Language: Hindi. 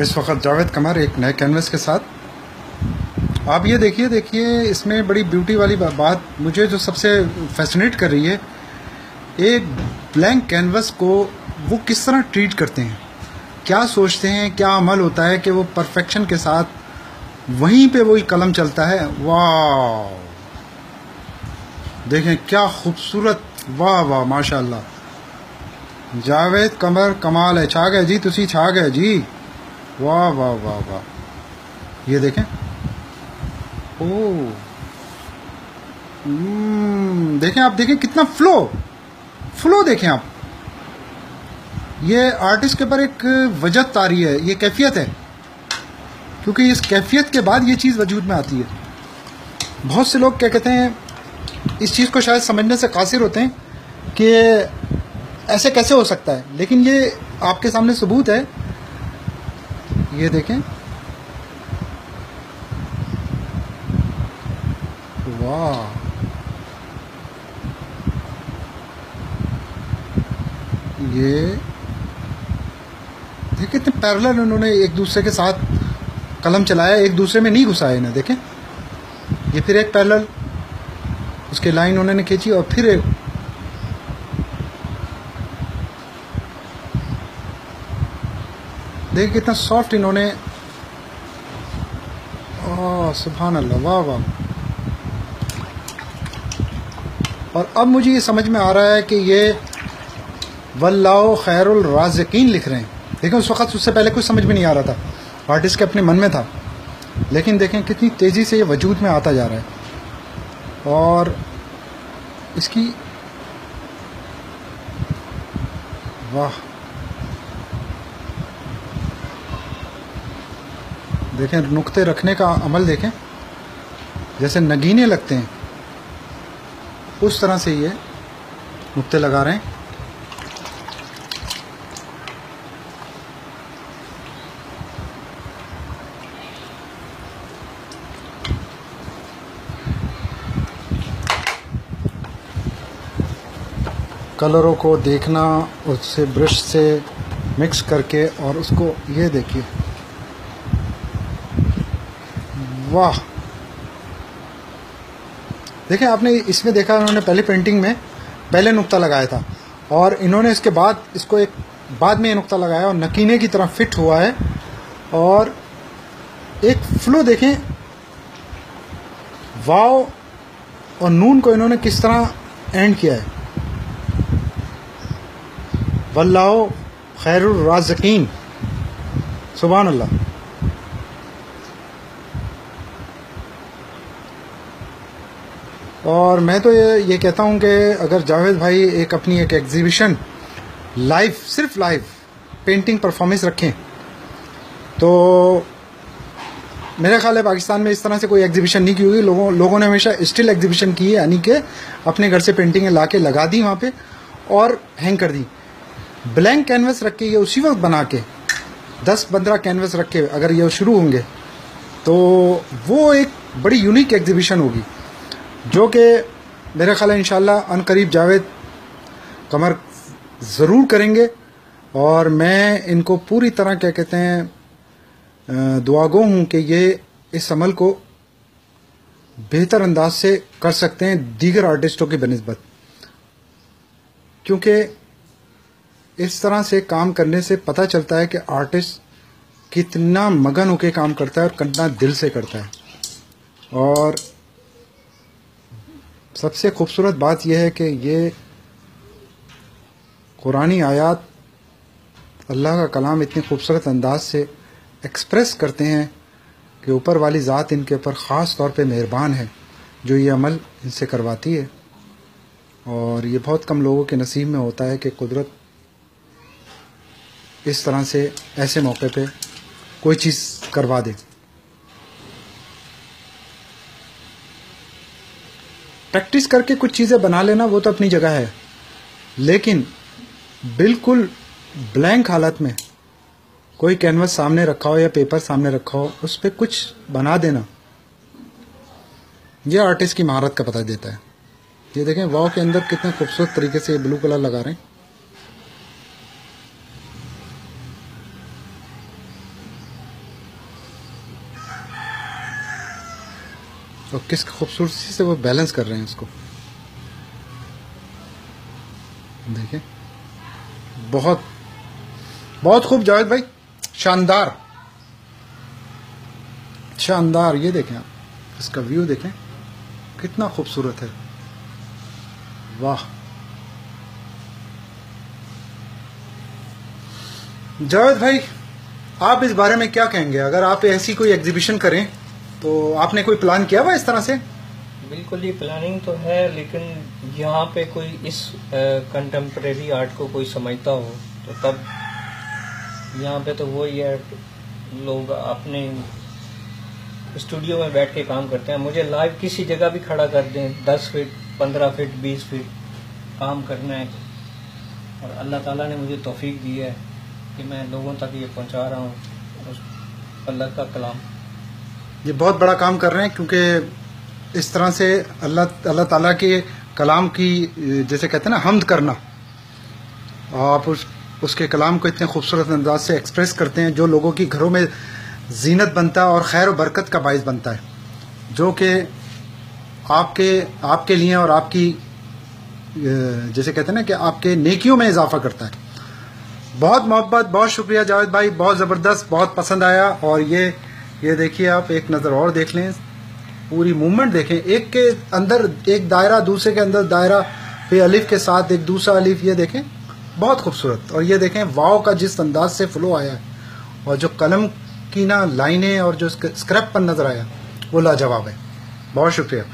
इस वक्त जावेद कमर एक नए कैनवस के साथ। आप ये देखिए देखिए, इसमें बड़ी ब्यूटी वाली बात मुझे जो सबसे फैसिनेट कर रही है, एक ब्लैंक कैनवस को वो किस तरह ट्रीट करते हैं? क्या सोचते हैं क्या अमल होता है कि वो परफेक्शन के साथ वहीं पे वही कलम चलता है? वाह। देखें क्या खूबसूरत वाह वाह माशाल्लाह। जावेद कमर कमाल है। छा गए जी तुसी छा गए जी। वाह वाह वाह वाह। ये देखें। ओ। हम्म, देखें आप देखें कितना फ्लो फ्लो देखें आप। ये आर्टिस्ट के ऊपर एक वजह आ रही है, ये कैफियत है। क्योंकि इस कैफियत के बाद ये चीज़ वजूद में आती है। बहुत से लोग क्या कहते हैं, इस चीज़ को शायद समझने से कासिर होते हैं कि ऐसे कैसे हो सकता है। लेकिन ये आपके सामने सबूत है। ये देखें। वाह। ये कितने पैरेलल उन्होंने एक दूसरे के साथ कलम चलाया, एक दूसरे में नहीं घुसाए इन्हें, देखें। ये फिर एक पैरेलल उसके लाइन उन्होंने खींची और फिर एक देखिए कितना सॉफ्ट इन्होंने सुबहान अल्लाह वाह वाह। और अब मुझे ये समझ में आ रहा है कि ये, वल्लाह खैरुल राजकीन लिख रहे हैं। लेकिन उस वक्त उससे पहले कुछ समझ में नहीं आ रहा था। आर्टिस्ट के अपने मन में था। लेकिन देखें, कितनी तेज़ी से ये वजूद में आता जा रहा है। और इसकी वाह। देखें, नुक्ते रखने का अमल देखें, जैसे नगीने लगते हैं, उस तरह से ये नुक्ते लगा रहे हैं। कलरों को देखना, उससे ब्रश से मिक्स करके और उसको ये देखिए। वाह! देखिए, आपने इसमें देखा उन्होंने पहले पेंटिंग में पहले नुक्ता लगाया था और इन्होंने इसके बाद, इसको एक बाद में ये नुक्ता लगाया और नकीने की तरह फिट हुआ है और एक फ्लो देखें। वाव और नून को इन्होंने किस तरह एंड किया है। वल्लाह खैरुर राजकीन। सुबहान अल्लाह और मैं तो ये ये कहता हूँ कि अगर जावेद भाई एक अपनी एक एग्जीबिशन लाइव सिर्फ़ लाइव पेंटिंग परफॉर्मेंस रखें तो मेरा ख्याल है पाकिस्तान में इस तरह से कोई एग्जीबिशन नहीं की होगी। लोगों लोगों ने हमेशा स्टिल एग्जीबिशन की है, यानी कि अपने घर से पेंटिंगें ला के लगा दी वहाँ पे और हैंग कर दी। ब्लैंक कैनवस रख के ये उसी वक्त बना के, दस पंद्रह कैनवस रख के अगर ये शुरू होंगे तो वो एक बड़ी यूनिक एग्जीबिशन होगी, जो कि मेरा ख्याल अन करीब जावेद कमर ज़रूर करेंगे, और मैं इनको पूरी तरह क्या कहते हैं दुआगो हूँ कि ये इस अमल को बेहतर अंदाज से कर सकते हैं दीगर आर्टिस्टों की बनस्बत। क्योंकि इस तरह से काम करने से पता चलता है कि आर्टिस्ट कितना मगन होकर काम करता है और कितना दिल से करता है। और सबसे खूबसूरत बात यह है कि ये कुरानी आयात अल्लाह का कलाम इतने खूबसूरत अंदाज से एक्सप्रेस करते हैं कि ऊपर वाली ज़ात इनके ऊपर ख़ास तौर पे मेहरबान है, जो ये अमल इनसे करवाती है। और ये बहुत कम लोगों के नसीब में होता है कि कुदरत इस तरह से ऐसे मौके पे कोई चीज़ करवा दे। प्रैक्टिस करके कुछ चीज़ें बना लेना, वो तो अपनी जगह है। लेकिन बिल्कुल ब्लैंक हालत में कोई कैनवस सामने रखा हो या पेपर सामने रखा हो, उस पर कुछ बना देना, ये आर्टिस्ट की महारत का पता देता है। ये देखें, वाव के अंदर कितने खूबसूरत तरीके से ये ब्लू कलर लगा रहे हैं। और किस खूबसूरती से वो बैलेंस कर रहे हैं उसको देखें बहुत बहुत खूब, जावेद भाई। शानदार। शानदार, ये देखें आप, इसका व्यू देखें। कितना खूबसूरत है। वाह। जावेद भाई, आप इस बारे में क्या कहेंगे? अगर आप ऐसी कोई एग्जीबिशन करें तो आपने कोई प्लान किया हुआ इस तरह से? बिल्कुल ये प्लानिंग तो है, लेकिन यहाँ पे कोई इस कंटेम्प्रेरी आर्ट को कोई समझता हो तो तब यहाँ पे तो वही है, लोग अपने स्टूडियो में बैठ के काम करते हैं। मुझे लाइव किसी जगह भी खड़ा कर दें, दस फीट पंद्रह फीट बीस फीट काम करना है। और अल्लाह ताला ने मुझे तोफीक दी है कि मैं लोगों तक ये पहुँचा रहा हूँ, उस अल्लाह का कलाम। ये बहुत बड़ा काम कर रहे हैं, क्योंकि इस तरह से अल्लाह अल्लाह ताला के कलाम की, जैसे कहते हैं ना, हमद करना। आप उस, उसके कलाम को इतने खूबसूरत अंदाज से एक्सप्रेस करते हैं, जो लोगों की घरों में जीनत बनता है और खैर बरकत का बायस बनता है। जो कि आपके आपके लिए और आपकी जैसे कहते हैं ना कि आपके नेकियों में इजाफा करता है। बहुत मोहब्बत, बहुत शुक्रिया जावेद भाई, बहुत ज़बरदस्त, बहुत पसंद आया और ये ये देखिए आप, एक नज़र और देख लें, पूरी मूवमेंट देखें। एक के अंदर एक दायरा, दूसरे के अंदर दायरा पे अलिफ के साथ एक दूसरा अलिफ, ये देखें, बहुत खूबसूरत। और ये देखें, वाव का जिस अंदाज से फ्लो आया है, और जो कलम की ना लाइनें और जो स्क्रैप पर नज़र आया, वो लाजवाब है। बहुत शुक्रिया।